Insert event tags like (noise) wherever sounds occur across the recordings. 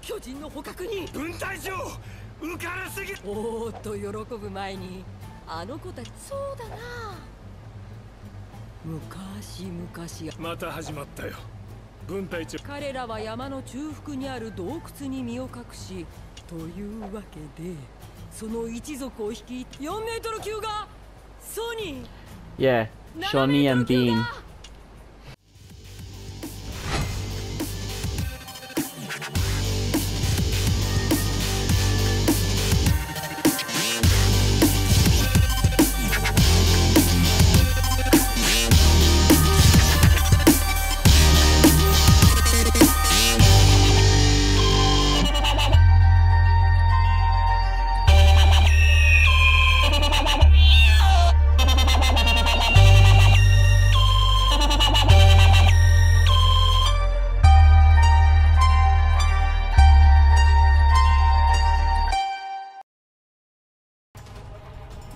巨人の捕獲に。分隊長浮からすぎ。おーっと喜ぶ前にあの子たちそうだな。昔昔また始まったよ。分隊長。彼らは山の中腹にある洞窟に身を隠しというわけでその一族を率い4メートル級がソニー。Yeah, Shawnee and Bean.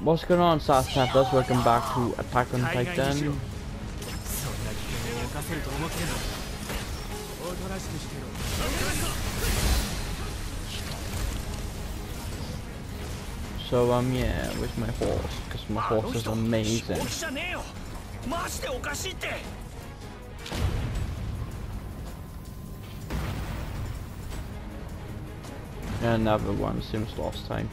What's going on, South Tappers? Welcome back to Attack on Titan. So, um, yeah, with my horse, because my horse is amazing. Another one seems lost time.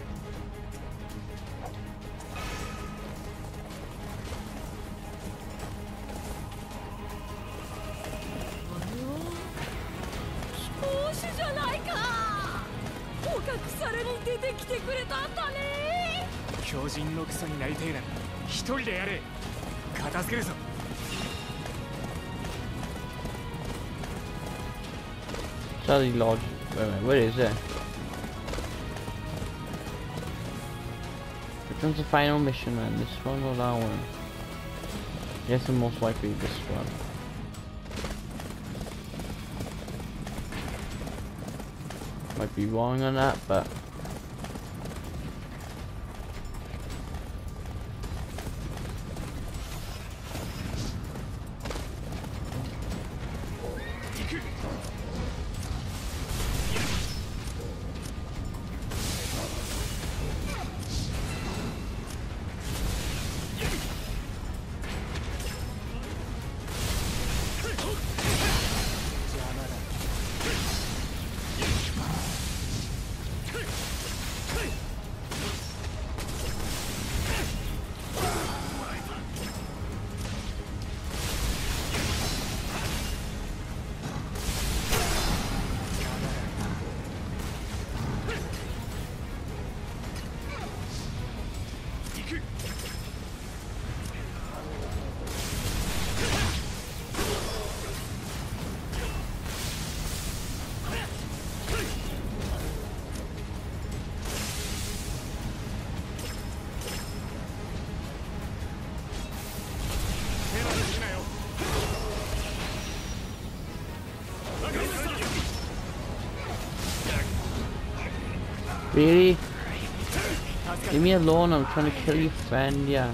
A where is it? Which one's the final mission man? This one or that one? Yes, and most likely this one. Might be wrong on that, but Leave me alone, I'm trying to kill your friend, yeah.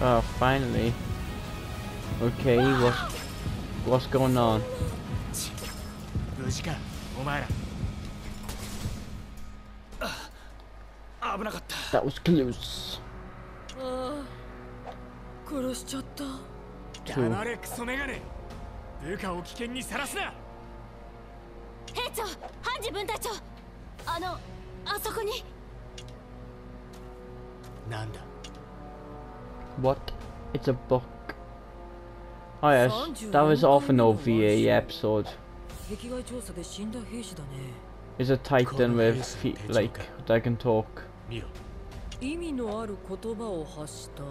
Oh, finally. Okay, what's what's going on? That was close. ああ殺しちゃった Two. 黙れクソメガネ部下を危険にさらすな兵長ハンジ分隊長あのあそこになんだ What? It's a book. Oh yes, that was off an OVA episode. 壁外調査で死んだ兵士だね It's a titan with feet, like that can talk. 意味のある言葉を発した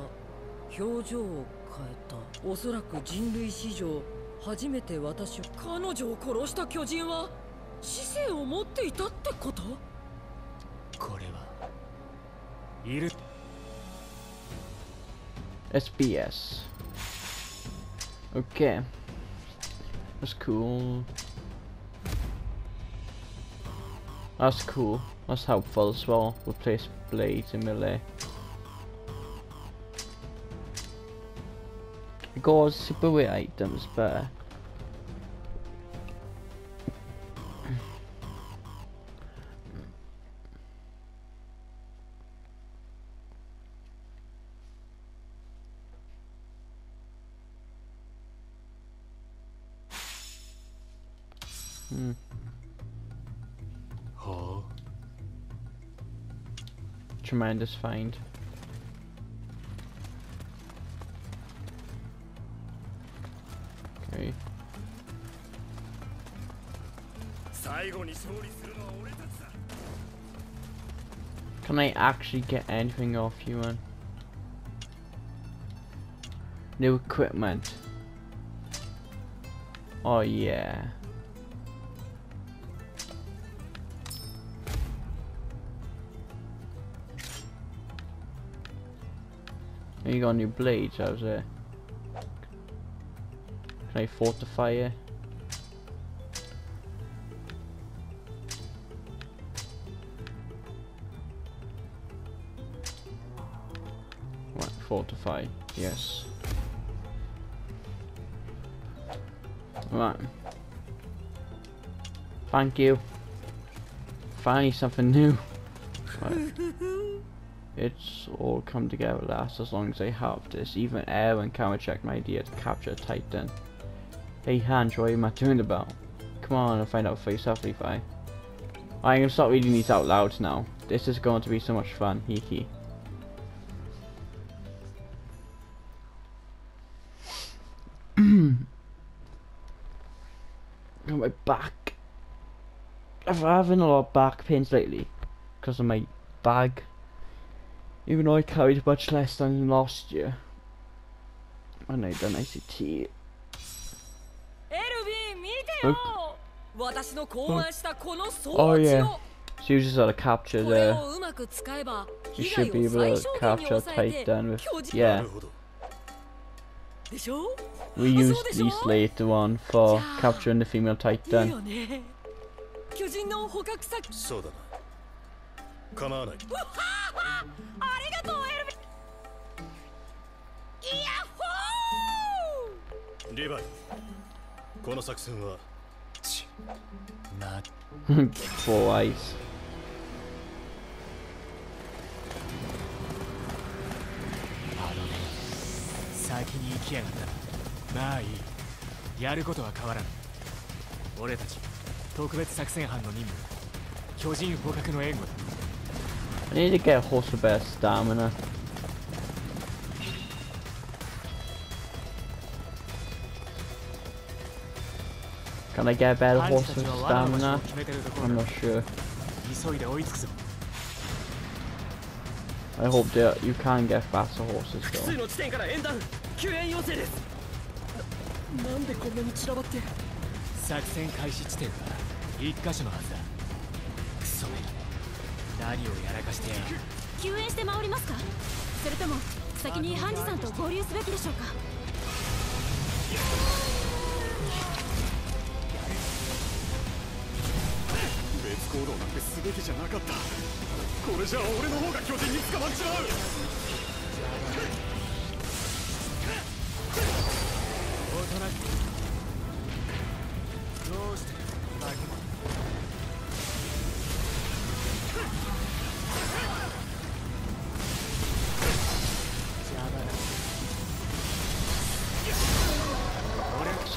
表情を変えたおそらく人類史上初めて私を彼女を殺した巨人は知性を持っていたってこと？これはいる SBS. Okay. That's cool. That's cool. That's helpful as well. Replace blades in melee. Gore's super weight items better. Hmm. tremendous find. Okay. Can I actually get anything off you, man? New equipment. Oh yeah. You got new blades, how's it? Can I fortify it? Right, fortify, yes. Right. Thank you. Finally something new. Right. (laughs) It's all come together last as long as I have this. Even Eren counter-checked my idea to capture Titan. Hey Hans, what am I doing about? Come on and find out for yourself, Levi. I'm gonna start reading these out loud now. This is going to be so much fun, hee (clears throat) hee. Got my back. I've been having a lot of back pains lately because of my bag Even though I carried much less than last year when I done ICT. エルヴィン見てよ私の考案したこの装置 Oh, を yeah. So you just gotta capture これ the. をうまく使えば You 被 should 害 be を able 最 to 小限に capture 抑えて Titan with. 巨人 Yeah, なるほどでしょ we Oh, used so this these one? later on for Yeah. capturing the female いい Titan. よね巨人の捕獲先そうだな 構わない。ありがとうエルヴィンイヤッホー！リヴァイこの作戦はちなのね先に行きやがった。なまあいい。やることは変わらん。俺たち特別作戦班の任務。巨人捕獲の援護だ I need to get a horse with better stamina. Can I get a better ハン horse チた with ちは罠の場所を stamina? 決めてるところ I'm だ not sure. 急いで追いつくぞ I hope that you can get faster horses 複数 though. の地点から演弾救援要請ですななんでこんなに散らばって作戦開始地点は一箇所のはずだクソめ 何をやらかして。やる救援して回りますか？それとも先にハンジさんと合流すべきでしょうか？別行動なんてすべきじゃなかった。これじゃあ俺の方が巨人に捕まっちまう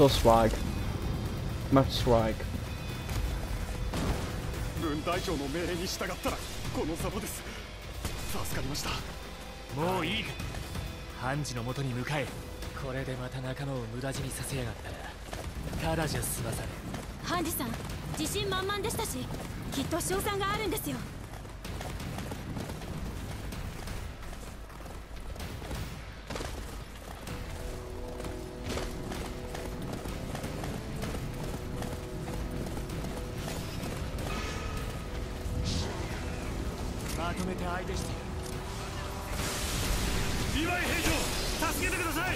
So swag. Much swag. 分隊長の命令に従ったらこのザマです。助かりました。もういい。かハンジの元に向かえこれでまた仲間を無駄死にさせやがったらただじゃ済まされんハンジさん自信満々でしたしきっと賞賛があるんですよ めて相手してやるリヴァイ兵長助けてください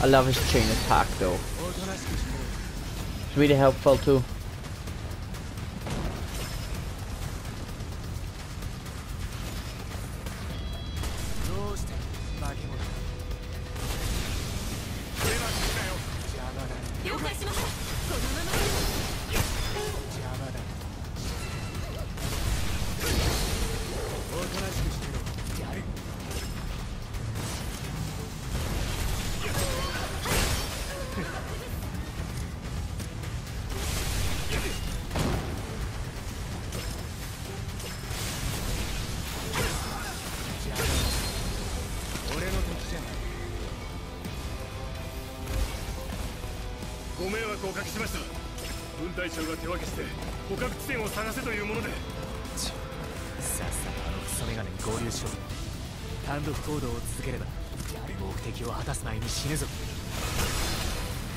I love his chain attack though. おとなしくしてろ It's really helpful too. ご迷惑をおかけしました。分隊長が手分けして捕獲地点を探せというもので。さっさとあのクソメガネに合流しろ。単独行動を続ければ目的を果たす前に死ぬぞ。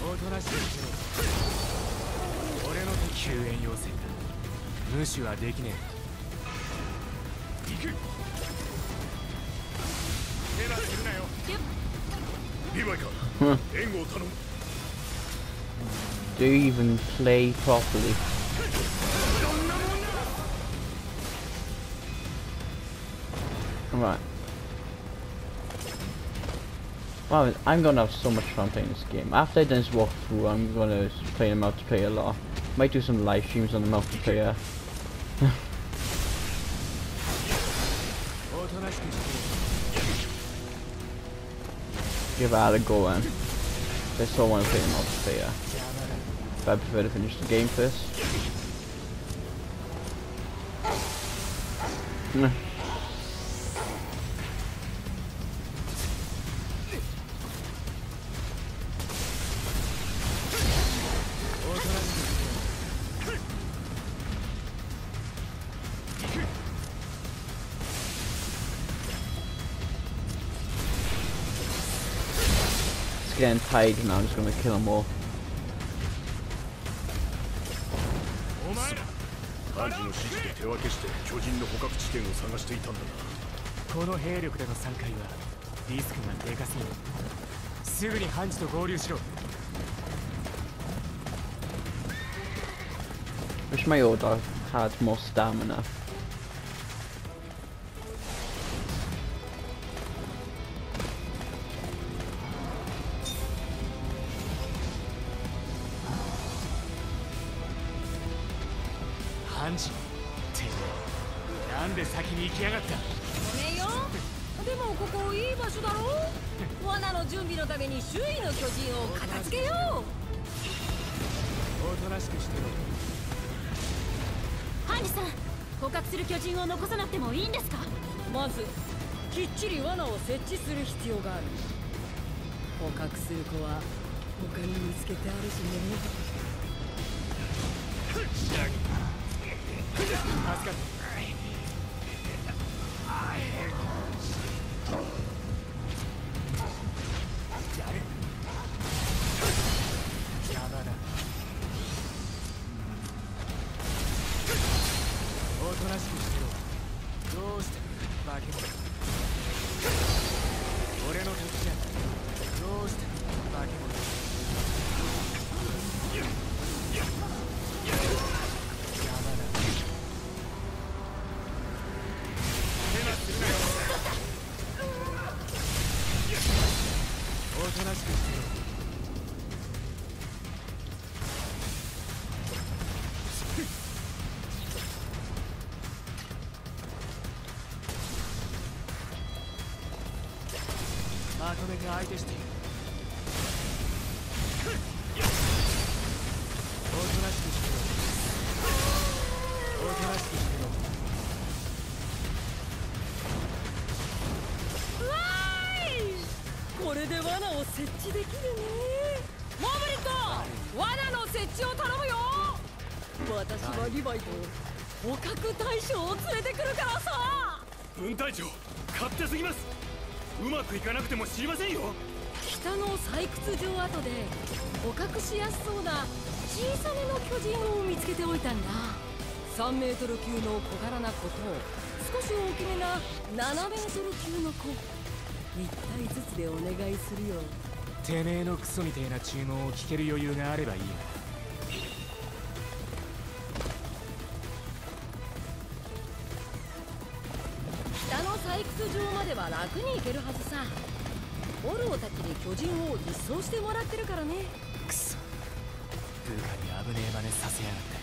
おとなしくしろ。俺の敵。救援要請だ。無視はできねえ。行く。手出するなよ。リヴァイか援護を頼む do even play properly. Right. Wow, I'm gonna have so much fun playing this game. After I done this walkthrough, I'm gonna play the multiplayer a lot. Might do some live streams on the multiplayer. (laughs) Give that a go, man. I still want to play the multiplayer. But I prefer to finish the game first. It's getting tired now, I'm just gonna kill them all. ハンジの指示で手分けして巨人の捕獲地点を探していたんだな。この兵力での3回はリスクがでかすぎる。すぐにハンジと合流しろ。Wish my Oda had more stamina. なんで先に行きやがった？ごめんよ。でもここいい場所だろ？(laughs) 罠の準備のために周囲の巨人を片付けよう。おとなしくしてろ。ハンジさん捕獲する巨人を残さなくてもいいんですか？まずきっちり罠を設置する必要がある。捕獲する子は他に見つけてあるしね。(laughs) 助かったまとめて相手しているくても知りませんよ。北の採掘場跡で捕獲しやすそうな小さめの巨人を見つけておいたんだ。3メートル級の小柄な子と少し大きめな7メートル級の子。1体ずつでお願いするよ。てめえのクソみてえな注文を聞ける余裕があればいいが採掘場までは楽に行けるはずさ。オローたちに巨人を一掃してもらってるからね。くそ部下に危ねえ真似させやがって。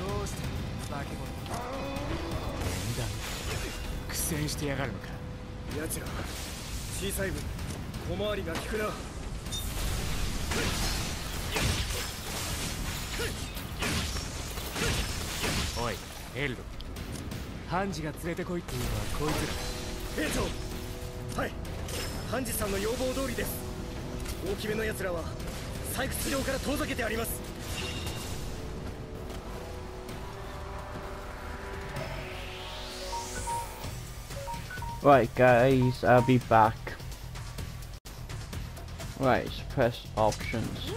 どうして化け物。縁談。苦戦してやがるのか。奴ら小さい分小回りが利くな。おいエルドハンジが連れてこいっていうのはこいつら兵長はいハンジさんの要望通りです大きめの奴らは採掘場から遠ざけてあります Right, guys, I'll be back. Right, press options.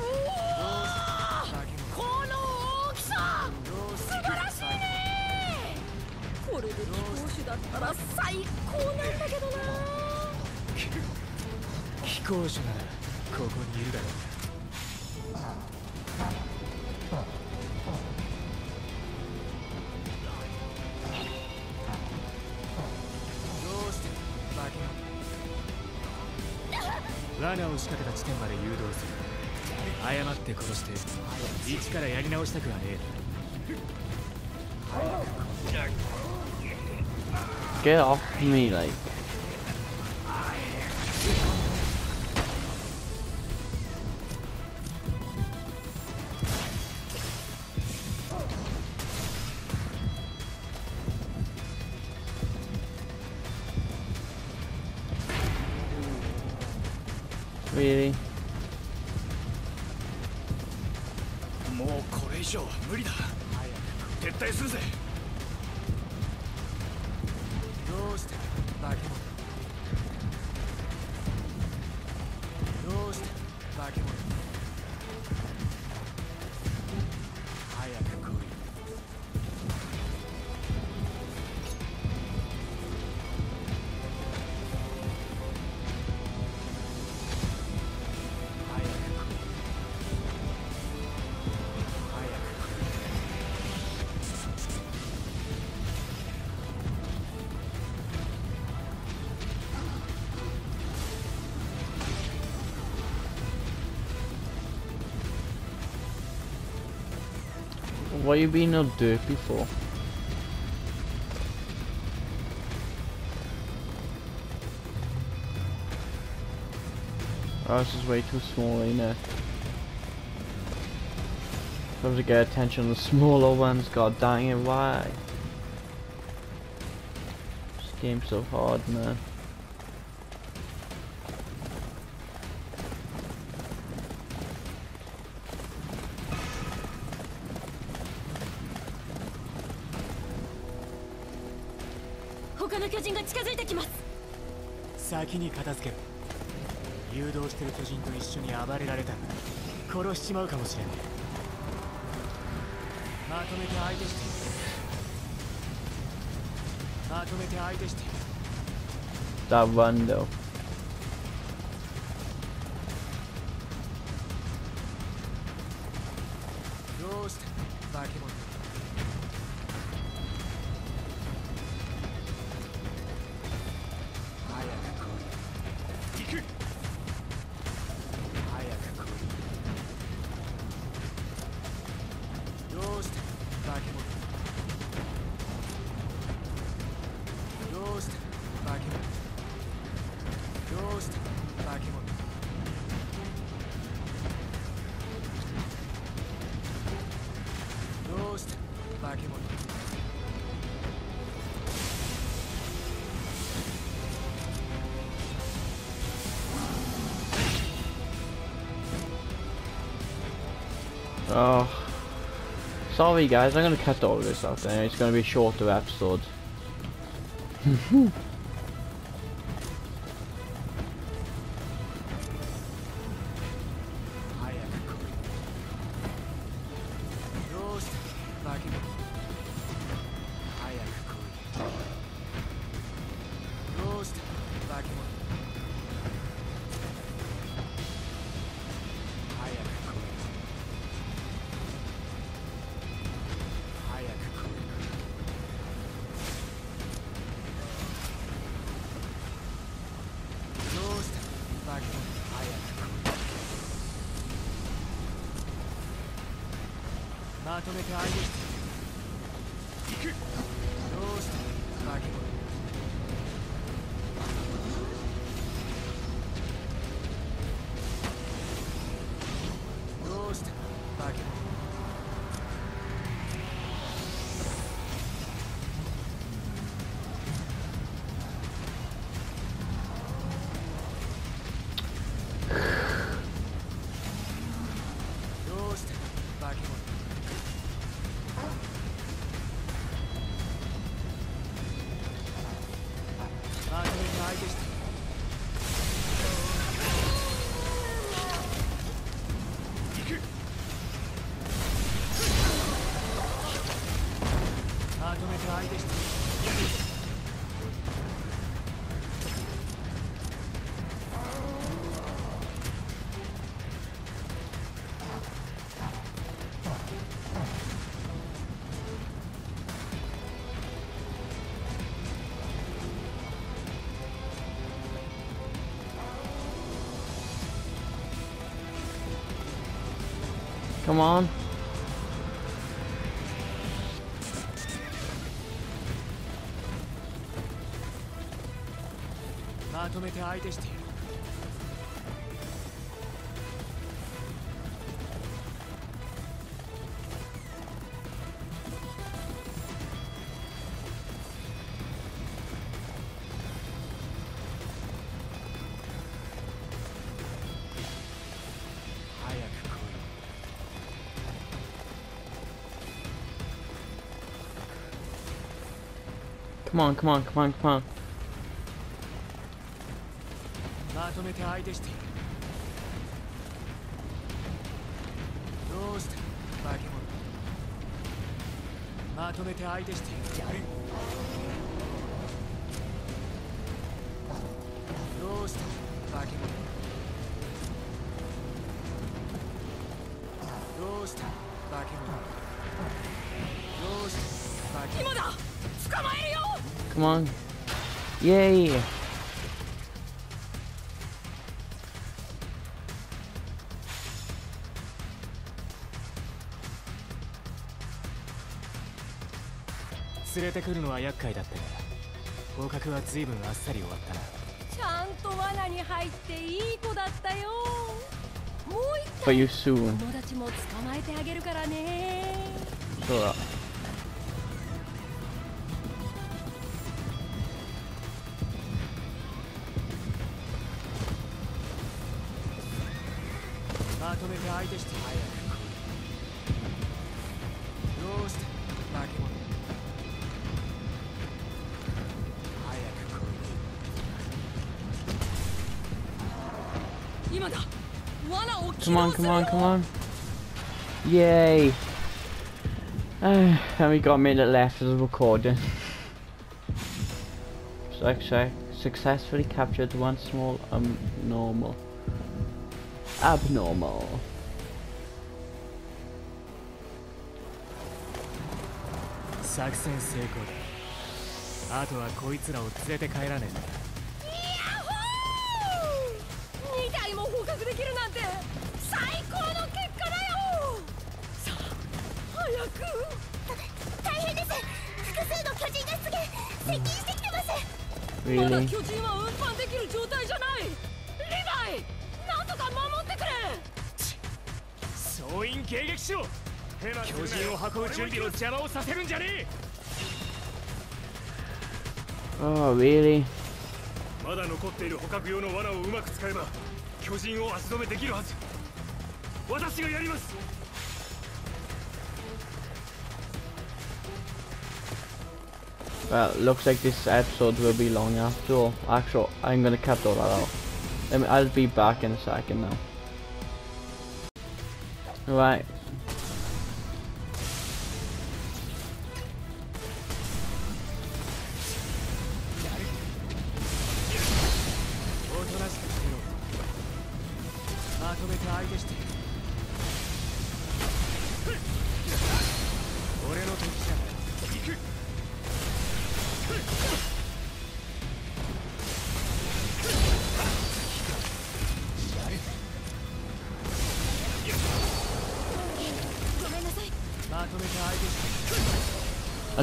飛行士ならここにいるだろうどうして化け物罠を仕掛けた地点まで誘導する誤って殺して一からやり直したくはねえ Get off me, like. Are you being all derpy for? Oh, this is way too small, ain't it? Have to get attention on the smaller ones, god dang it, why? This game's so hard, man. 他の巨人が近づいてきます。先に片付けろ誘導してる巨人と一緒に暴れられた。ら殺しちまうかもしれねえまとめて相手して。まとめて相手して。That run Oh. Sorry guys, I'm gonna cut all of this out there. It's gonna be a shorter episode. (laughs) 行く。どうした？化け物 Come on. On, come on, come on, come on. まとめて相手して。やるどうした化け物まとめて相手して。やるどうした化け物どうした化け物どうした化け物今だ！捕まえるよ Come on. Yay! 連れてくるのは厄介だったが合格は随分あっさり終わったなちゃんと罠に入っていい子だったよもう一 soon. 友達も捕まえてあげるからね uh, どうし widest Come on, come on, come on. Yay. Uh, (sighs) and we got a minute left of the recording. So, so successfully captured one small um normal abnormal. 作戦成功だ。あとはこいつらを連れて帰らねえんだ。ヤッホー !2 体も捕獲できるなんて最高の結果だよ!さあ早く!大変です。複数の巨人が出現接近してきてます。まだ?巨人は運搬できる状態じゃない。リヴァイなんとか守ってくれ!総員迎撃しろ 巨人を運ぶ準備の邪魔をさせるんじゃねえ Oh, really? まだ残っている捕獲用の罠をうまく使えば巨人を足止めできるはず私がやります Well, looks like this episode will be long after all. Actually, I'm gonna cut all that out. Let me, I'll be back in a second now. Right.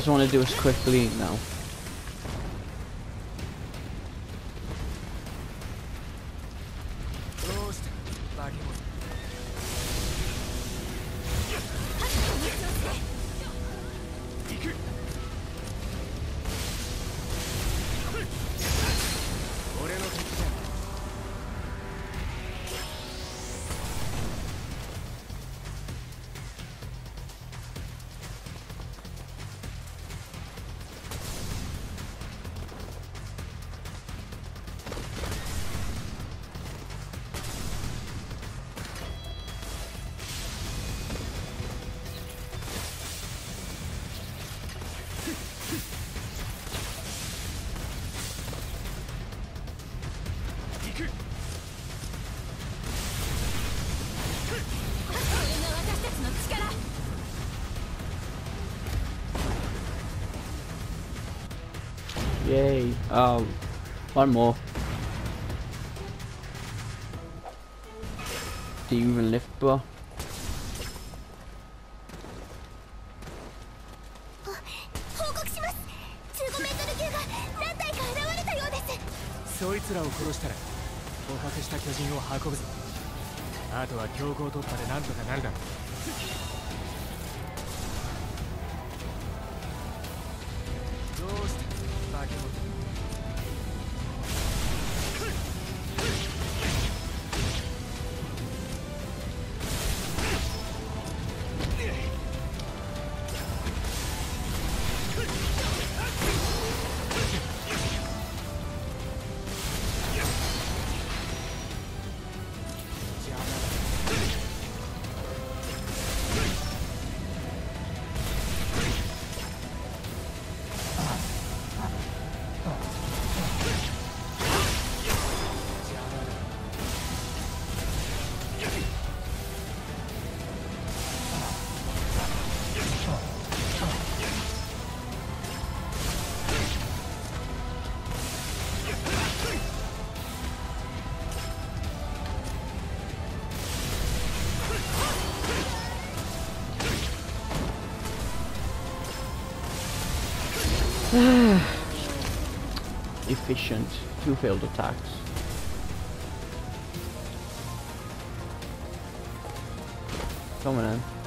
want to do this quickly now. Um, one more. Do you even lift, bro? そいつらを殺したら捕獲した巨人を運ぶぞあとは強行突破でなんとかなるだろうどうした化け物 (sighs) Efficient. Two failed attacks. Coming in.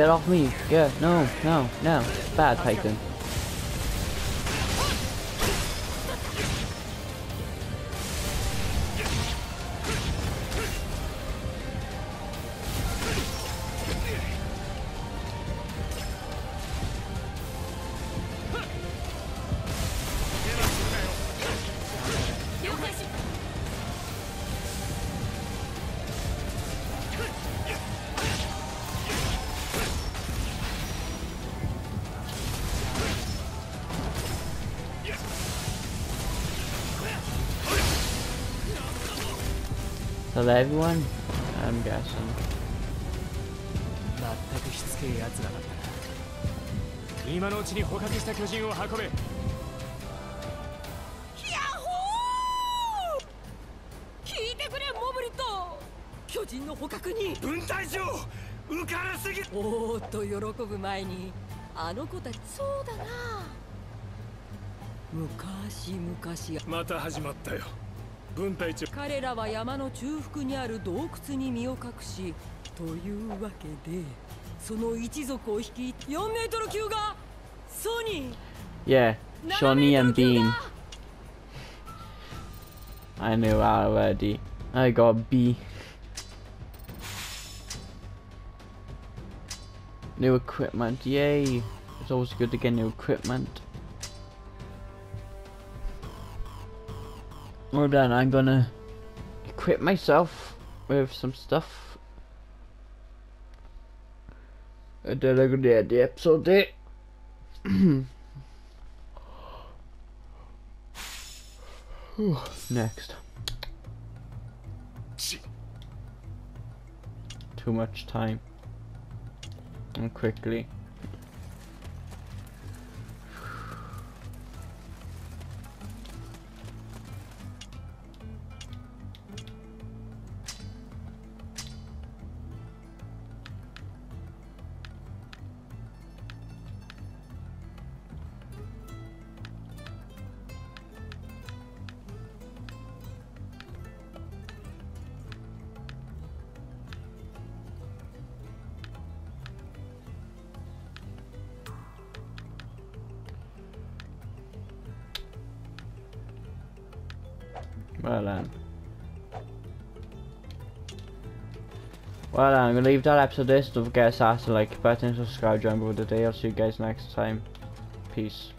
Get off me! Yeah, no, no, no! Bad Titan. Tell everyone? I'm guessing. 全くしつけえ奴らだったな。今のうちに捕獲した巨人を運べ。ヤッホー!聞いてくれモブリット。巨人の捕獲に。分隊長浮からすぎるおーっと喜ぶ前にあの子たちそうだな。昔々また始まったよ分隊長彼らは山の中腹にある洞窟に身を隠しというわけでその一族を率い4メートル級がソニー。Yeah, Shawnee and Bean. I knew already I got B. New equipment, yay! It's always good to get new equipment. Well then, I'm gonna equip myself with some stuff. And then I'm gonna end the episode there. (clears throat) Next. Too much time. And quickly. Well then. Well I'm gonna leave that episode this. Don't forget to like button, subscribe, join with the day. I'll see you guys next time. Peace.